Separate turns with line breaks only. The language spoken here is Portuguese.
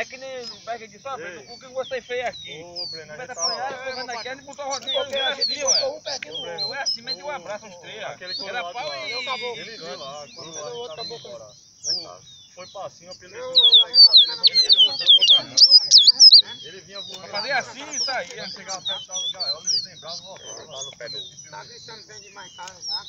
É que nem o Berger disse, ó, Breno, o que eu gostei feio aqui.
Ô, Breno, a
apanhar,
tá...
eu vou aqui, ele botou a rodinha
ali, a
assim, ué.
botou um pertinho
Não é assim, mas deu um abraço os três, Aquele
Aquele
Era pau
lá,
e...
acabou.
Ele viu lá, quando
o
a
outro
acabou Foi pra cima, pra ele
Eu-
dele, ele voltou pra barrão. Ele vinha voando.
Fazia assim e saía.
É. Chegava perto da gaiola, ele lembrava e voltava. Tá lá no pé do...
Tá deixando bem demais em casa já.